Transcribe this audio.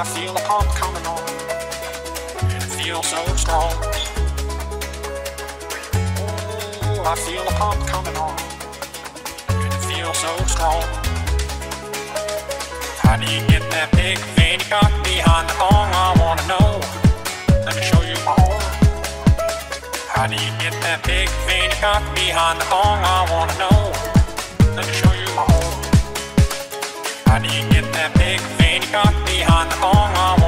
I feel the pump coming on. Feel so strong. Strong. I feel the pump coming on. On. Feel so strong. How do you get that big vein you got behind the thong? I wanna know. Let me show you my home. How do you get that big vein you got behind the thong? I wanna know. Let me show you my home. How do you get that big vein you got behind the thong? I